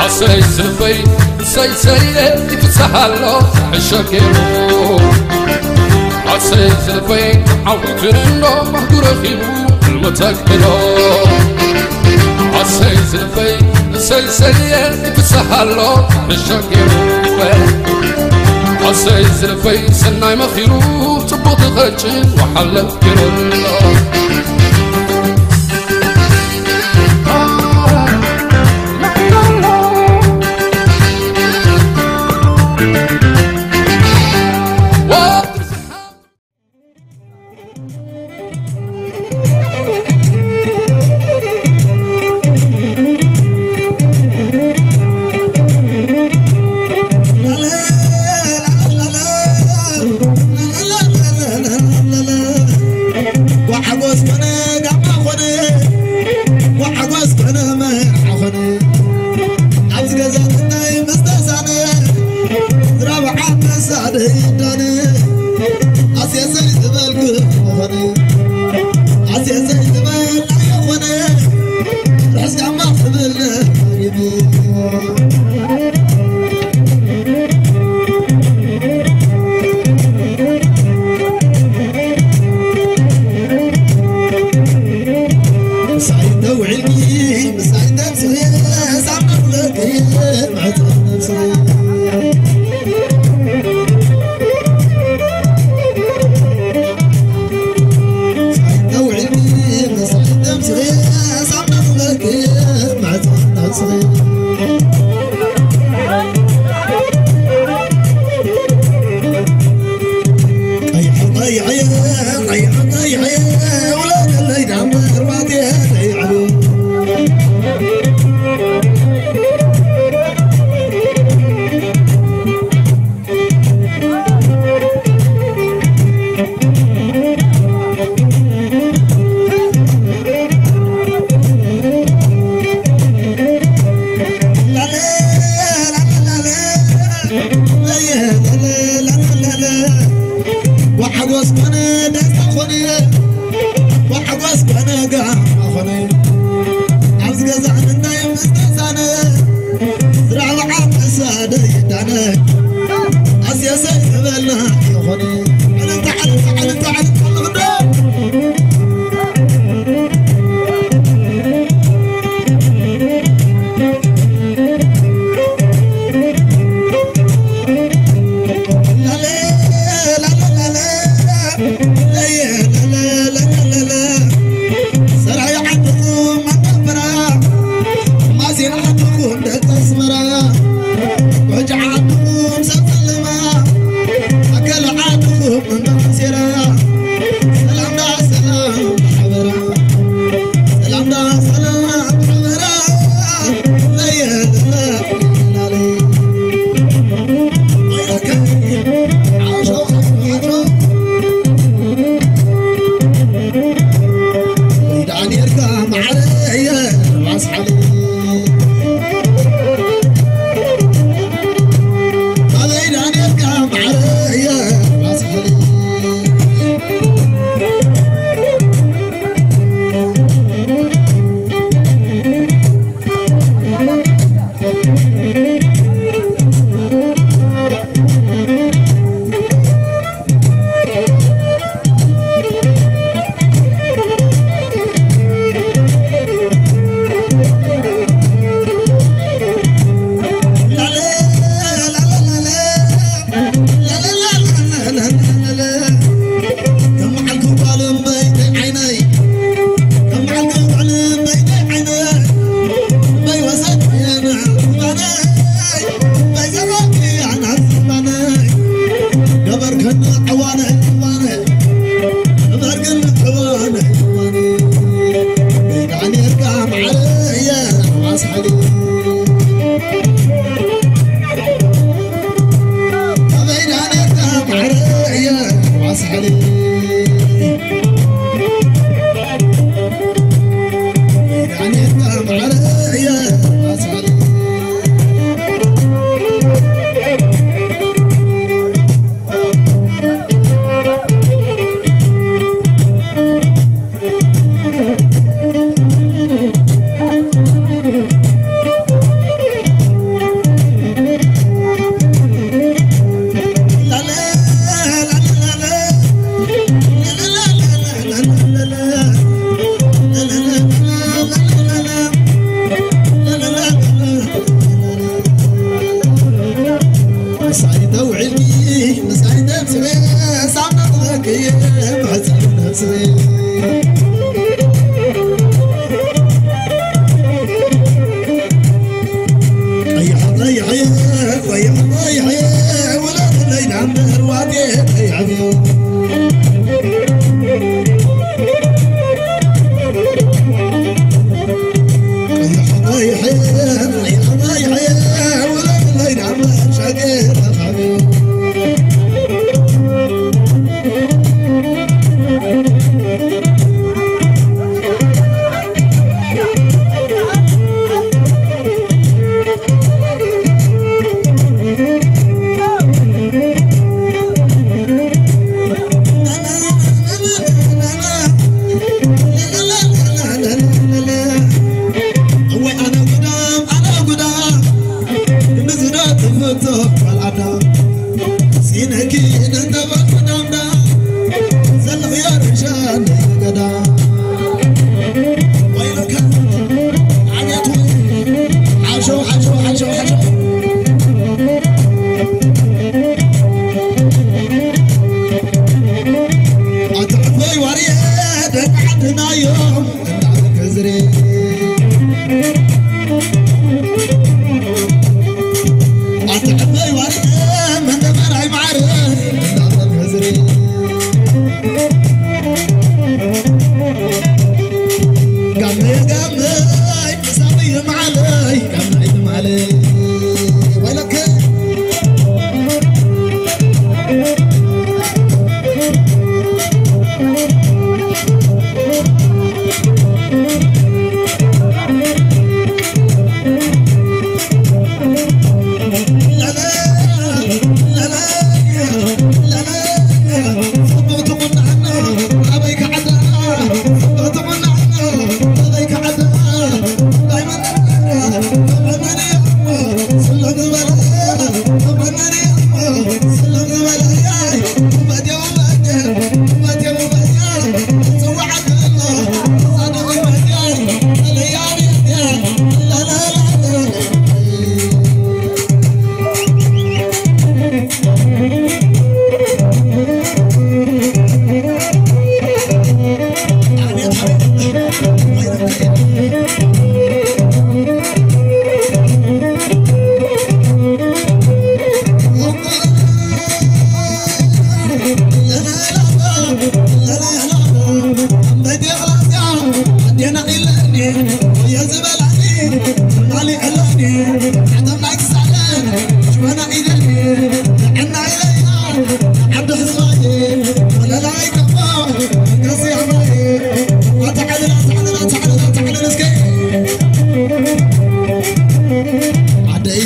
عسي زفي سي سي يفسحلو الشكيرو عسي زفي عودرنو مهدور خيبو المتكلو عسي زفي سي سي يفسحلو الشكيرو عسي زفي سناي مخيرو تبوط غجن وحلق كيرو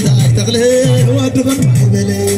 عديت تغلي ودغن بلي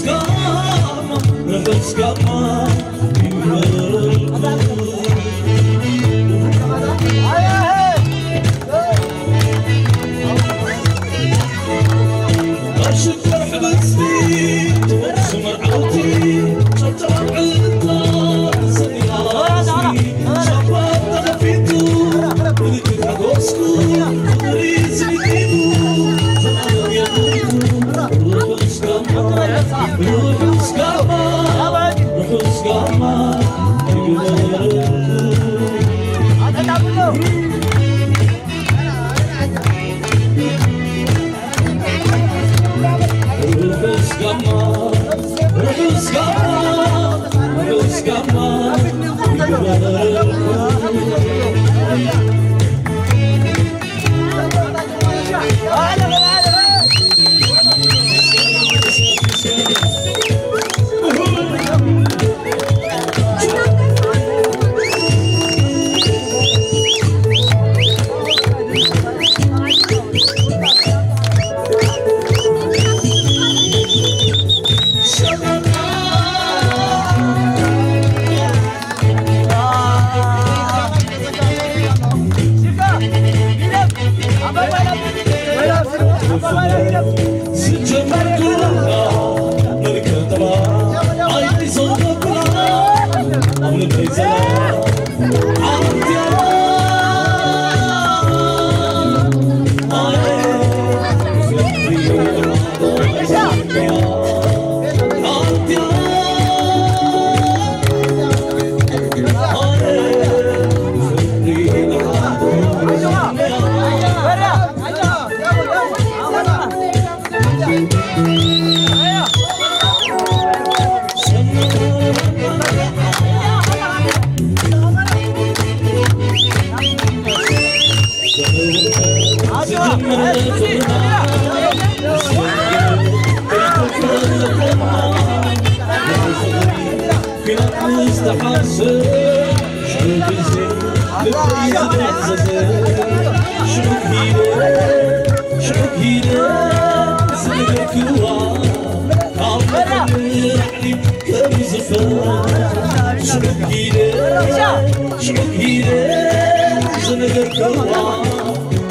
Rıhız kalma, rıhız الجواب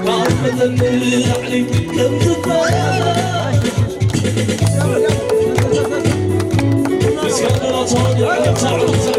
يا مثل يعني كم تتبعي بس كان صادق تعود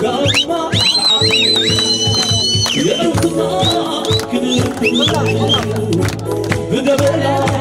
Gamma Yarkma Kırkma Gıda bela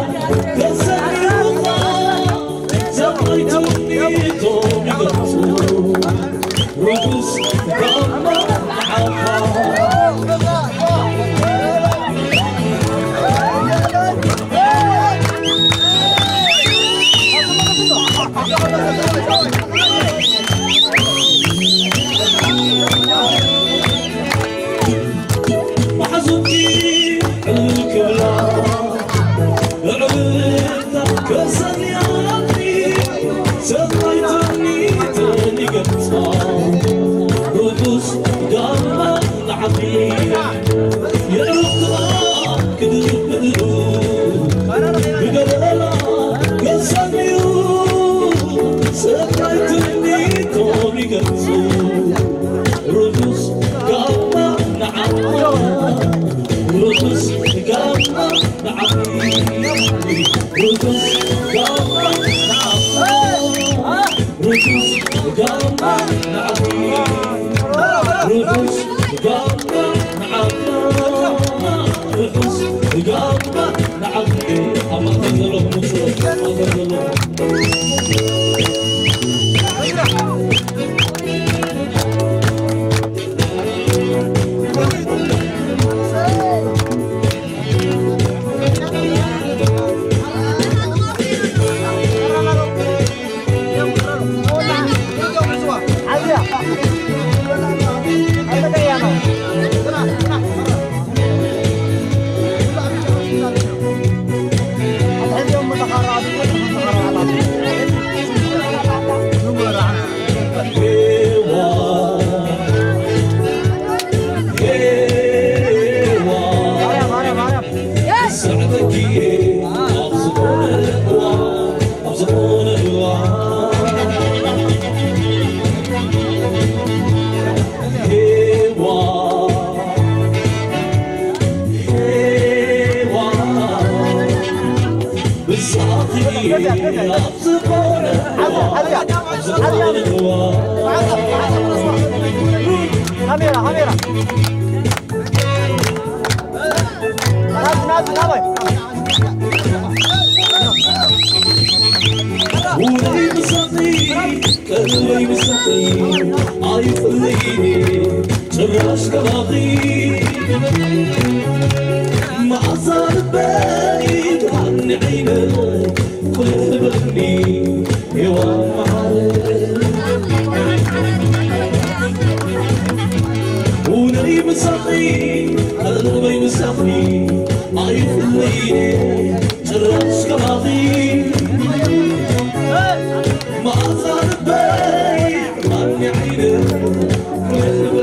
شراش قراضي مع صار بعيد عن عينك كل خبرني يوم ولي مسقي قلبي مسقي عايف الليلي شراش قراضي ما صار بايع ماني عينك وخبرني يوم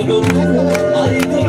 Aydın'ın, aydın.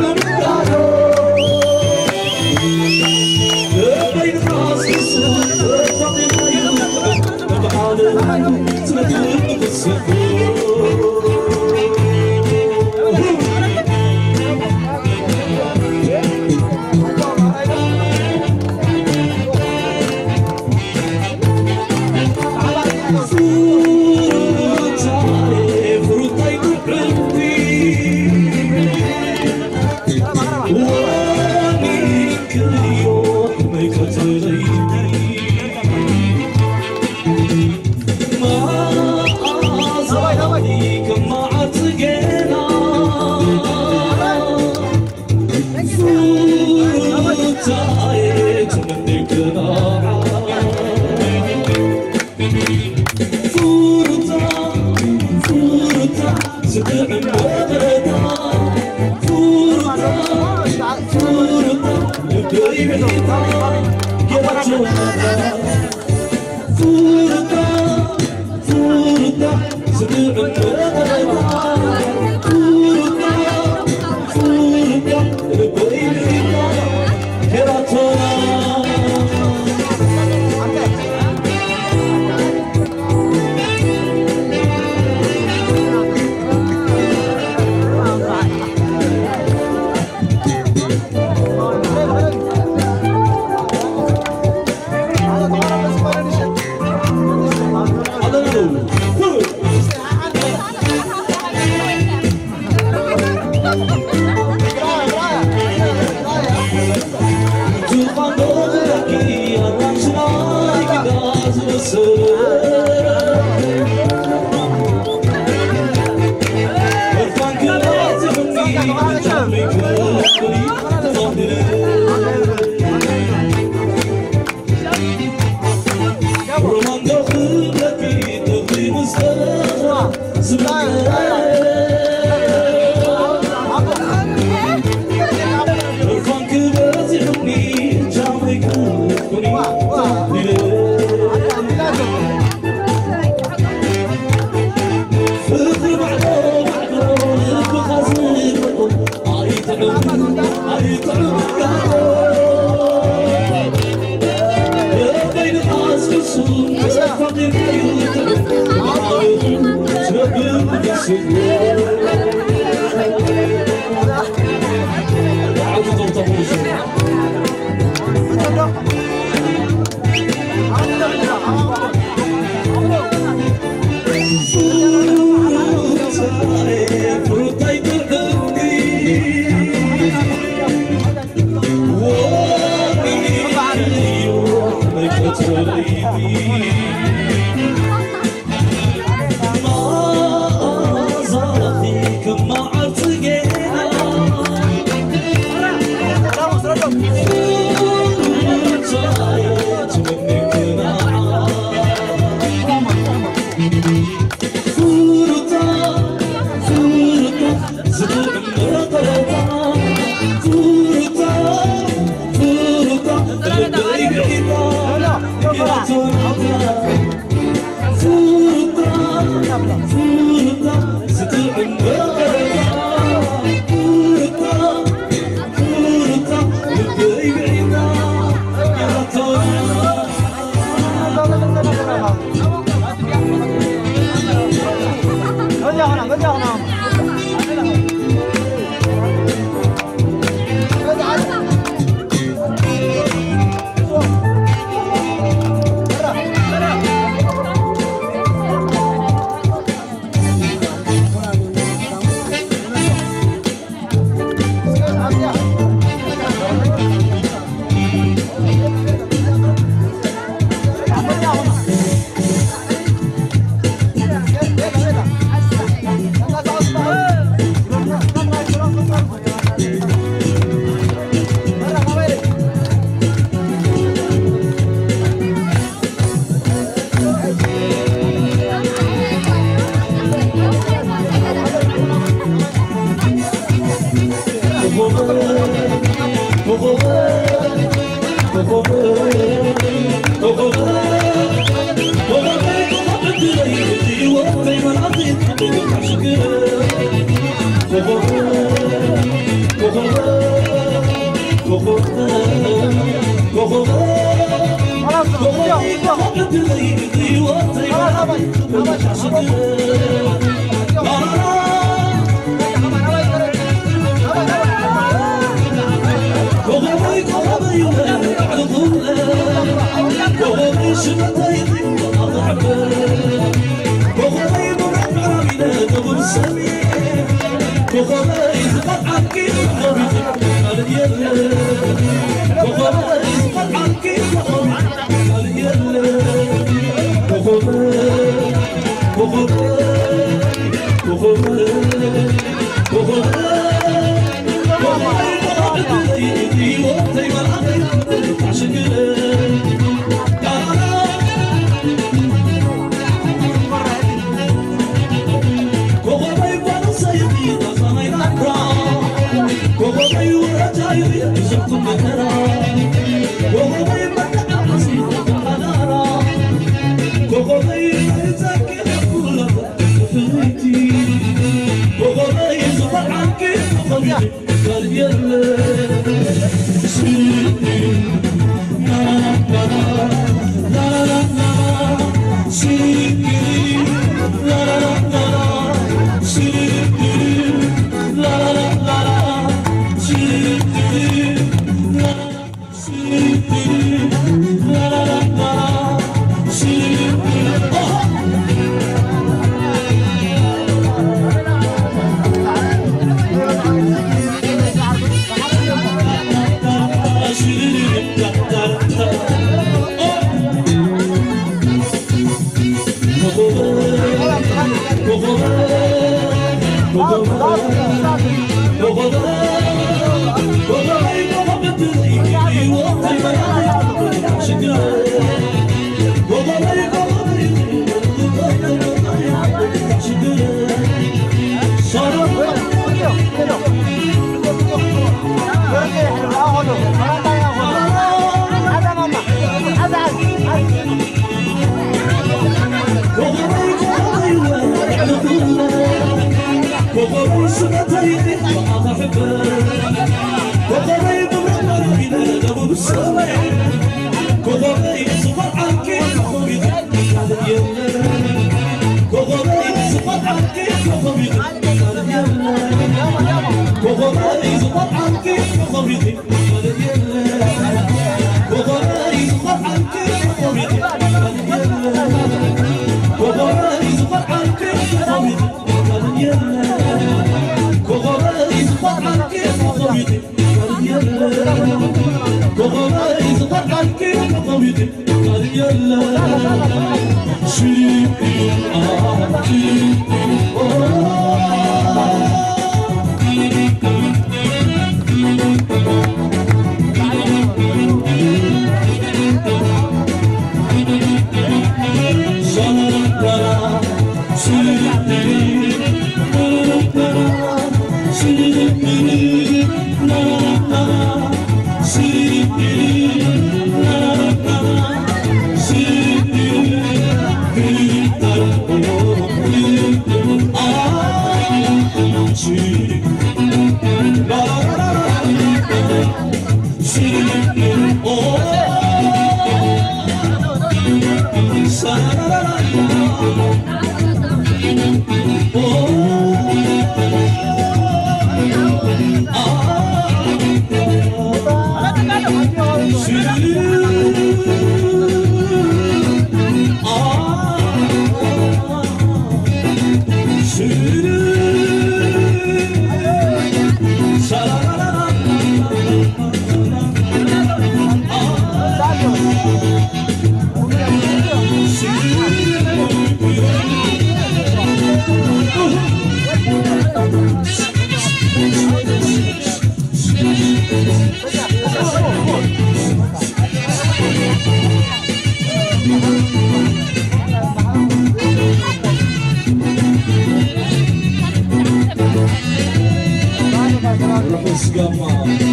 Papa.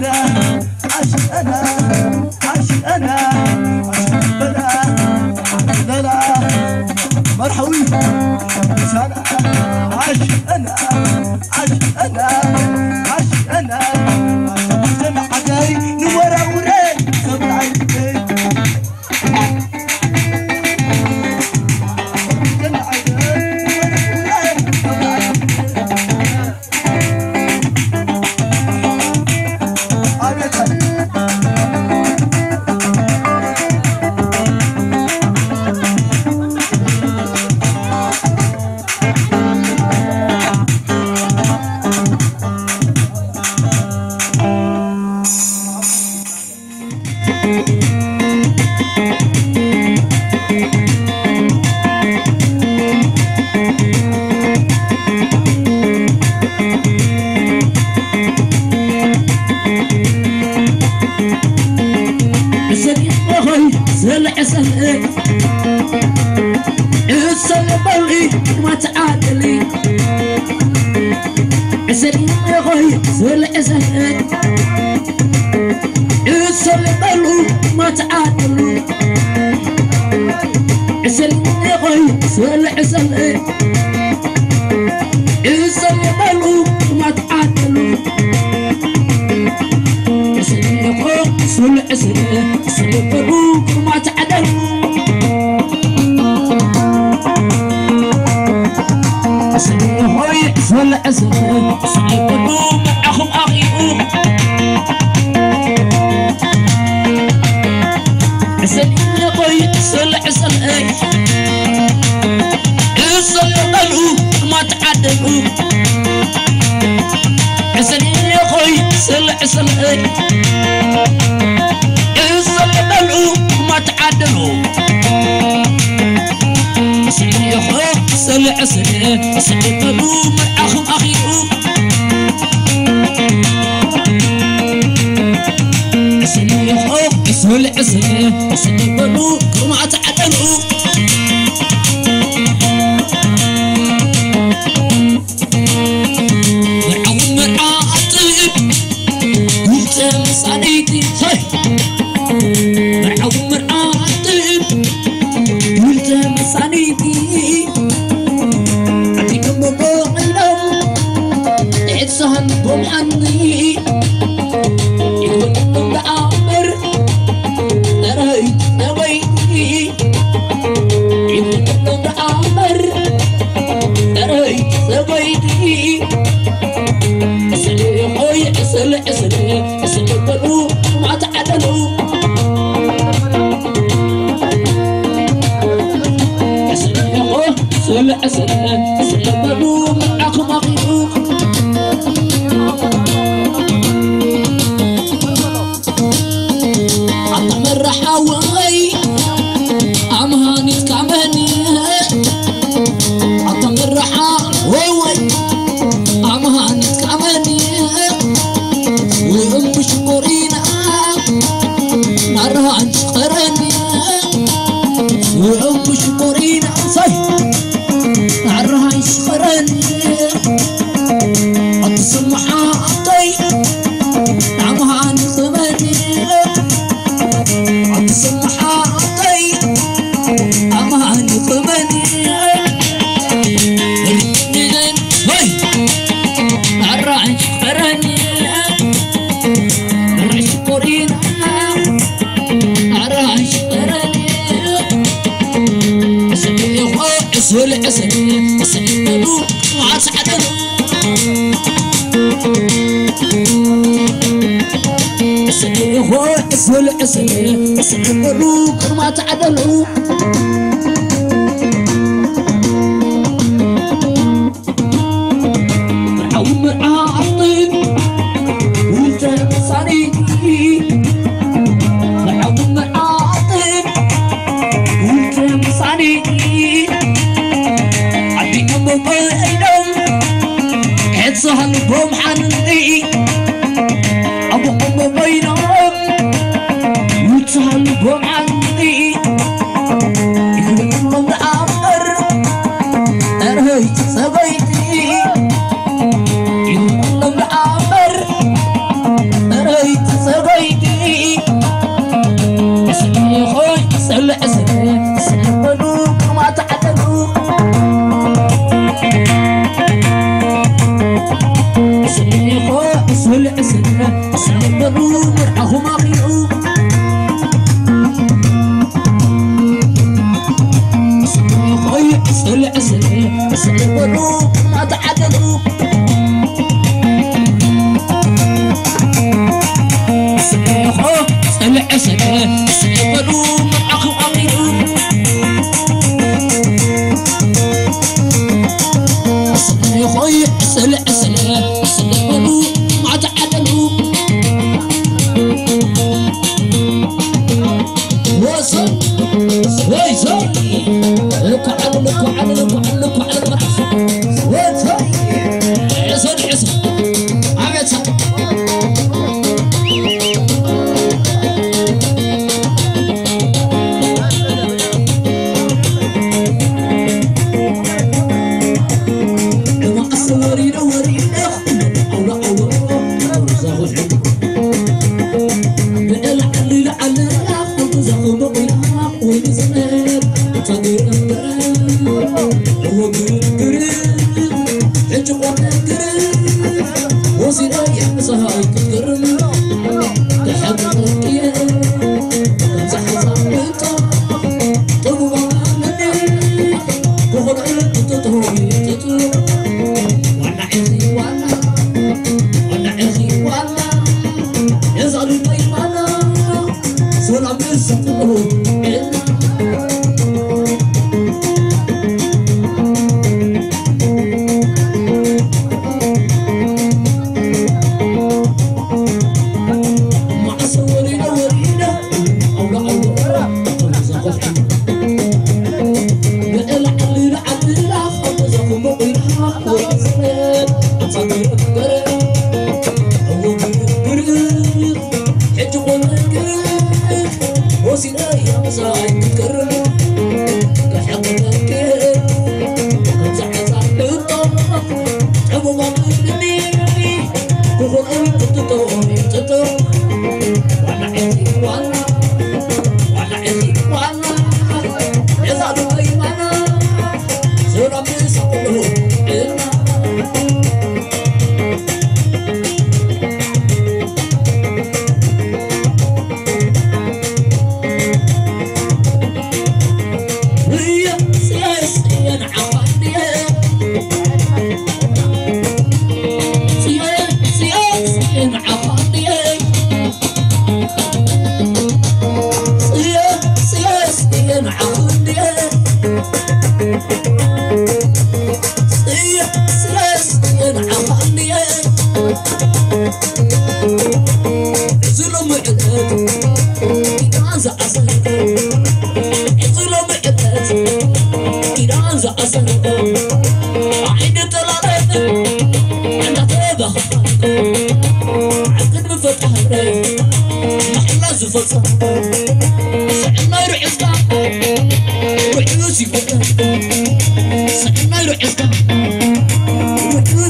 da اسأل اسأل بلو ما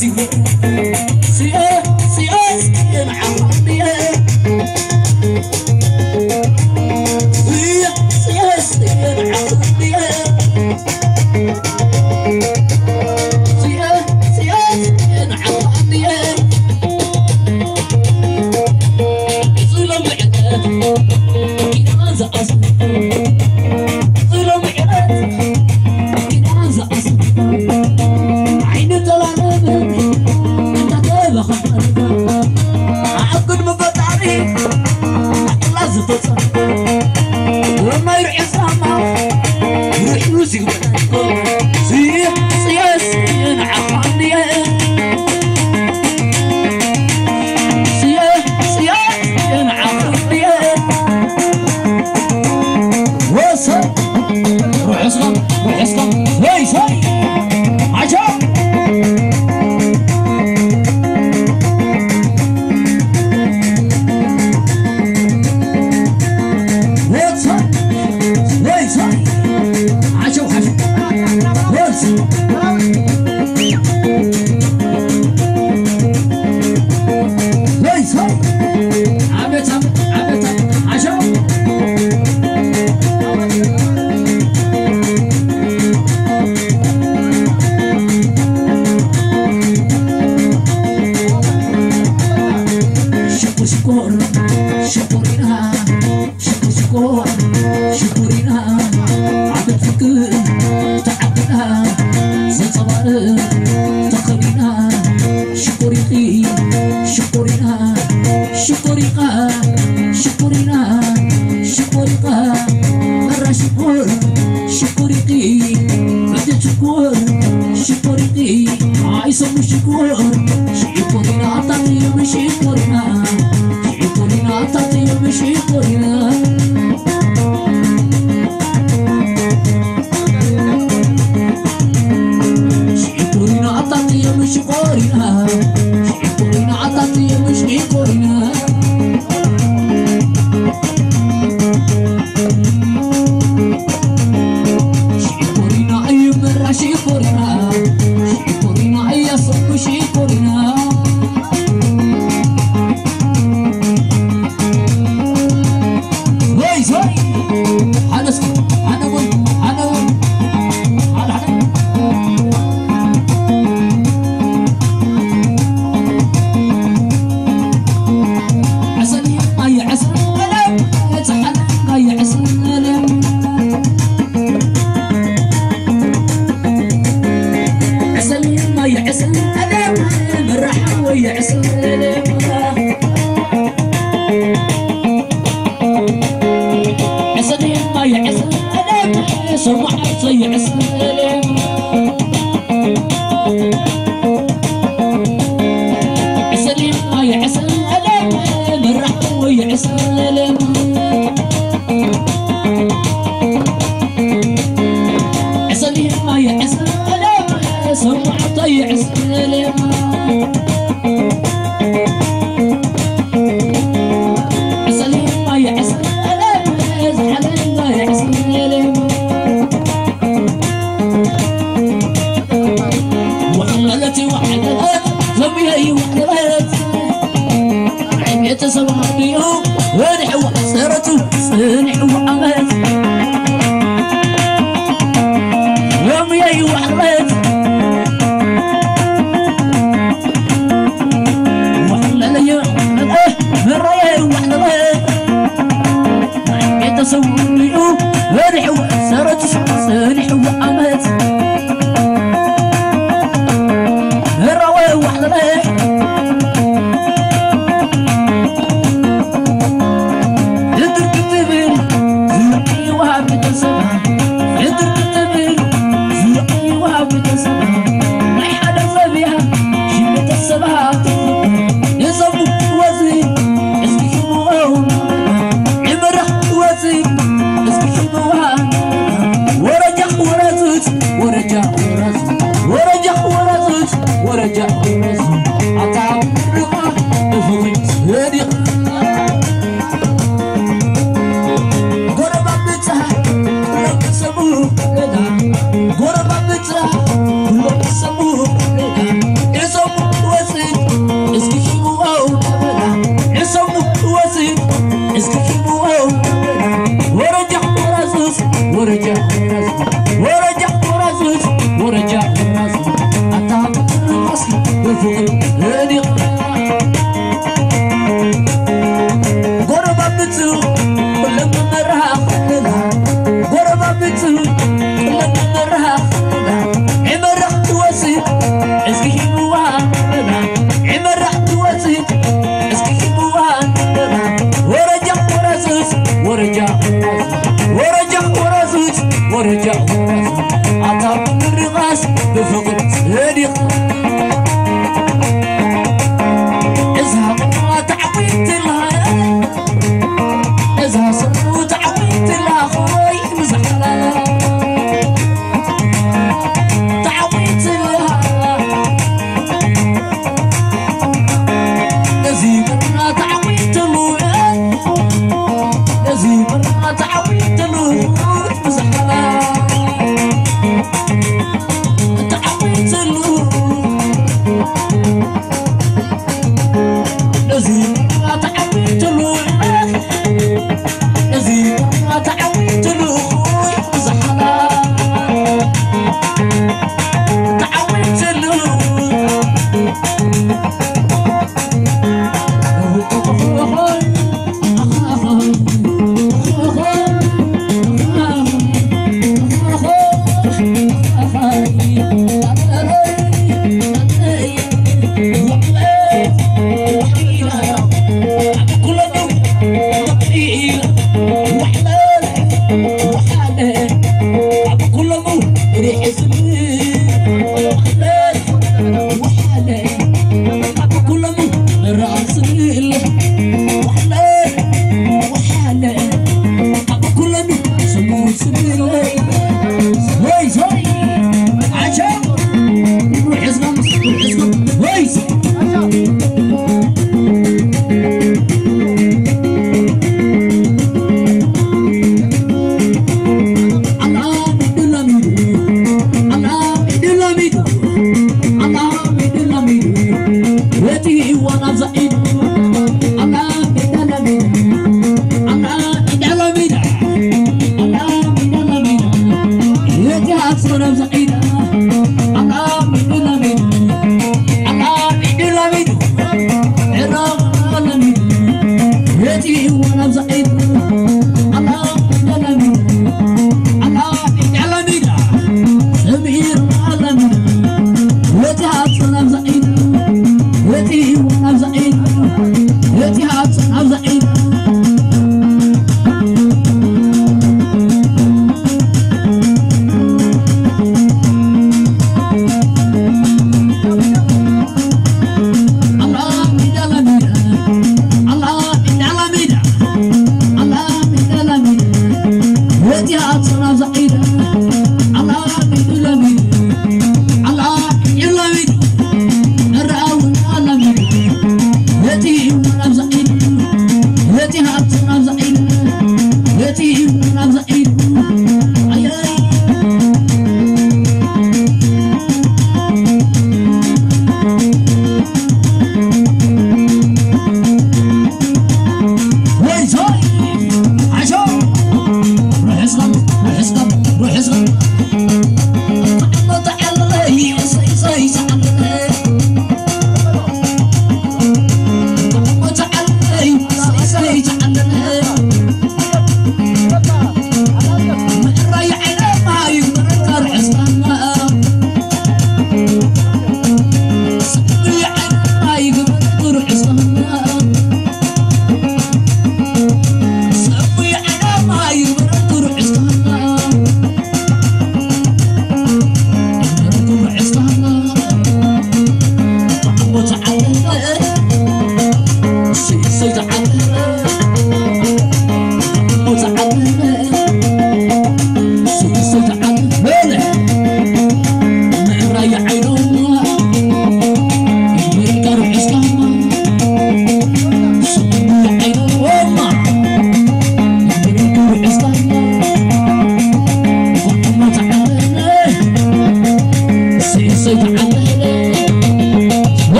see with